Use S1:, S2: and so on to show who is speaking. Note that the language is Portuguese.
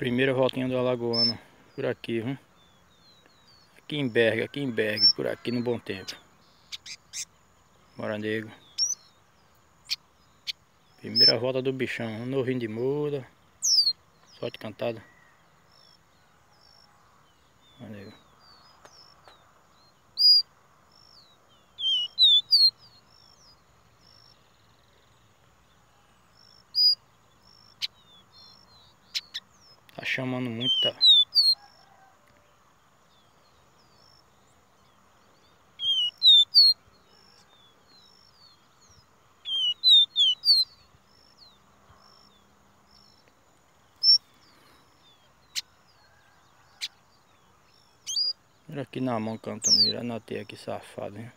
S1: Primeira voltinha do Alagoano. Por aqui, viu? Aqui em Berg, aqui em Berg, por aqui no Bom Tempo. Bora, nego. Primeira volta do bichão. Novinho de muda. Sorte cantada. Bora, nego. Tá chamando muito, tá? Olha aqui na mão cantando, virar na aqui safado, hein?